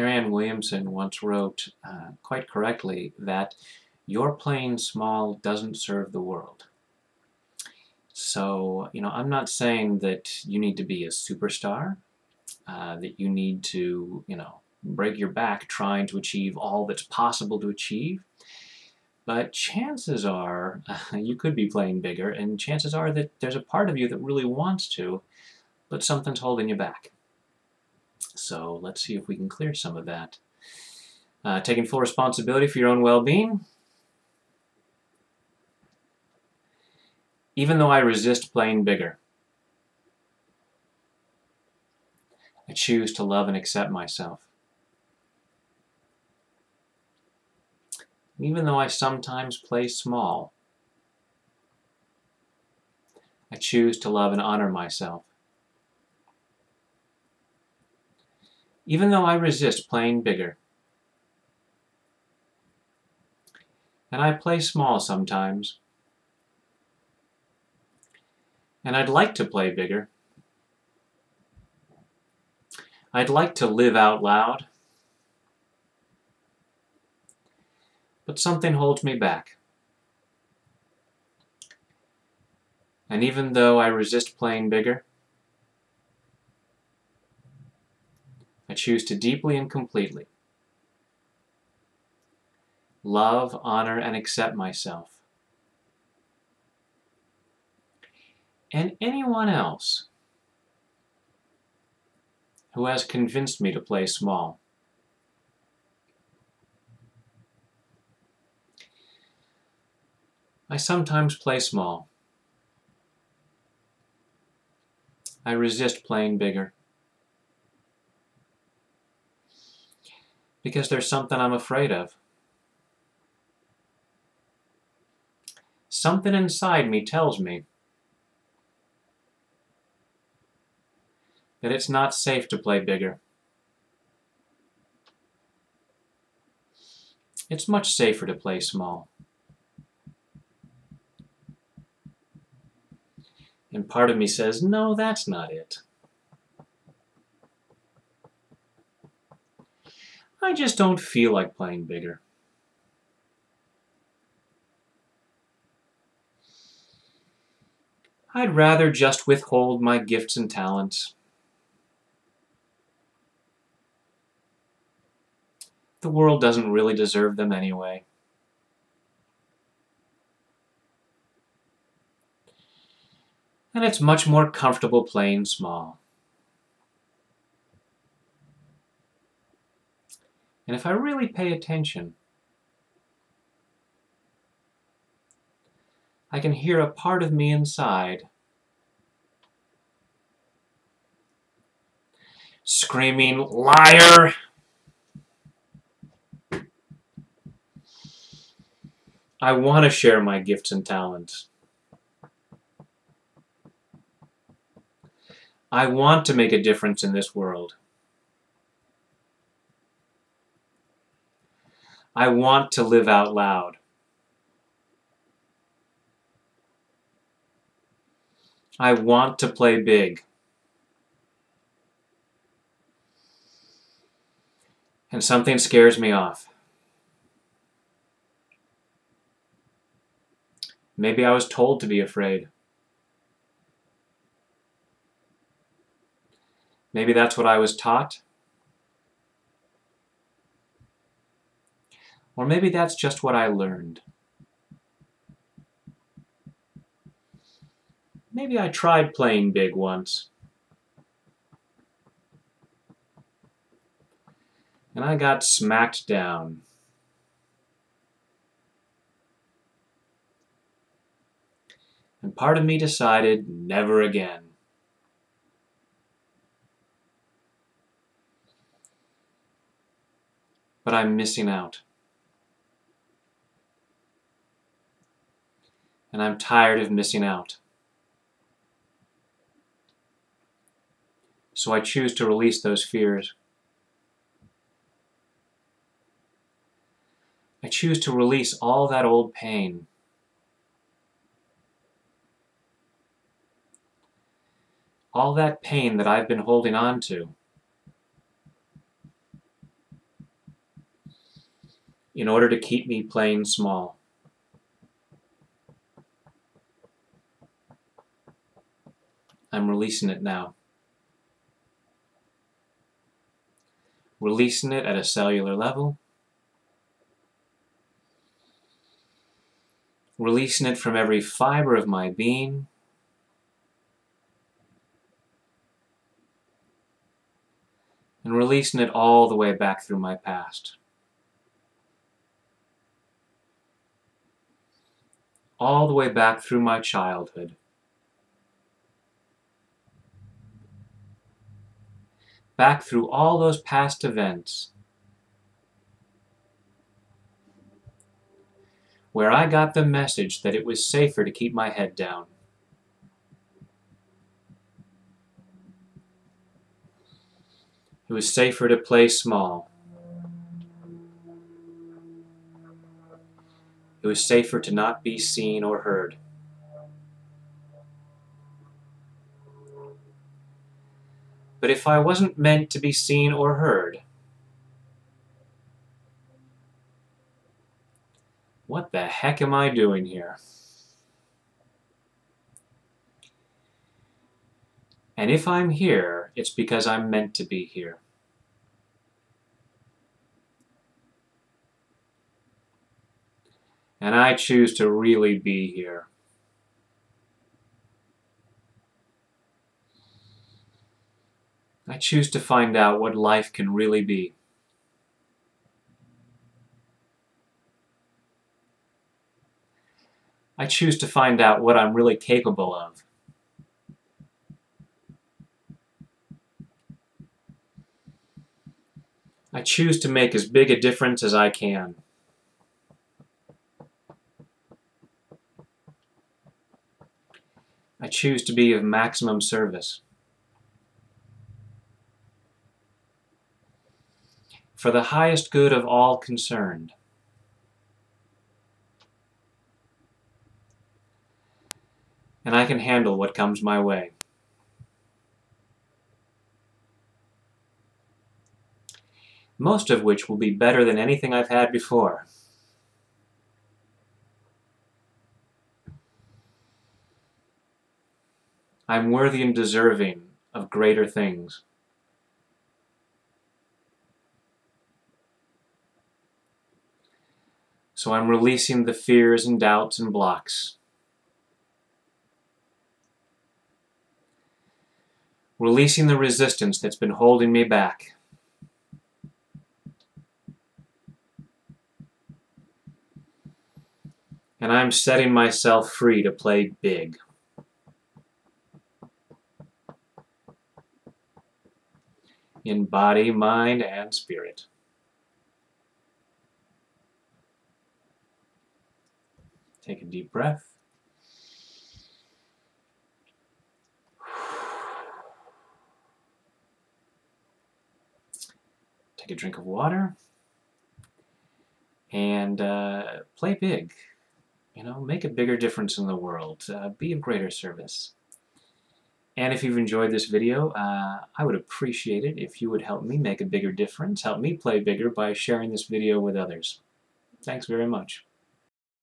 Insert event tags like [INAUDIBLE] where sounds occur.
Marianne Williamson once wrote, uh, quite correctly, that your playing small doesn't serve the world. So, you know, I'm not saying that you need to be a superstar, uh, that you need to, you know, break your back trying to achieve all that's possible to achieve. But chances are uh, [LAUGHS] you could be playing bigger, and chances are that there's a part of you that really wants to, but something's holding you back. So let's see if we can clear some of that. Uh, taking full responsibility for your own well-being. Even though I resist playing bigger, I choose to love and accept myself. Even though I sometimes play small, I choose to love and honor myself. Even though I resist playing bigger, and I play small sometimes, and I'd like to play bigger. I'd like to live out loud. But something holds me back. And even though I resist playing bigger, choose to deeply and completely love, honor, and accept myself. And anyone else who has convinced me to play small. I sometimes play small. I resist playing bigger. Because there's something I'm afraid of. Something inside me tells me that it's not safe to play bigger. It's much safer to play small. And part of me says, no, that's not it. I just don't feel like playing bigger. I'd rather just withhold my gifts and talents The world doesn't really deserve them anyway. And it's much more comfortable playing small. And if I really pay attention, I can hear a part of me inside screaming, Liar! I want to share my gifts and talents. I want to make a difference in this world. I want to live out loud. I want to play big. And something scares me off. Maybe I was told to be afraid. Maybe that's what I was taught. Or maybe that's just what I learned. Maybe I tried playing big once. And I got smacked down. and part of me decided never again. But I'm missing out. And I'm tired of missing out. So I choose to release those fears. I choose to release all that old pain. all that pain that I've been holding on to. in order to keep me playing small. I'm releasing it now. Releasing it at a cellular level. Releasing it from every fiber of my being. And releasing it all the way back through my past. All the way back through my childhood. Back through all those past events where I got the message that it was safer to keep my head down. It was safer to play small. It was safer to not be seen or heard. But if I wasn't meant to be seen or heard, what the heck am I doing here? And if I'm here, it's because I'm meant to be here. And I choose to really be here. I choose to find out what life can really be. I choose to find out what I'm really capable of. I choose to make as big a difference as I can. I choose to be of maximum service. For the highest good of all concerned. And I can handle what comes my way. Most of which will be better than anything I've had before. I'm worthy and deserving of greater things. So I'm releasing the fears and doubts and blocks. Releasing the resistance that's been holding me back. And I'm setting myself free to play big. In body, mind, and spirit. Take a deep breath. Take a drink of water. And uh, play big. You know, make a bigger difference in the world. Uh, be of greater service. And if you've enjoyed this video, uh, I would appreciate it if you would help me make a bigger difference, help me play bigger by sharing this video with others. Thanks very much.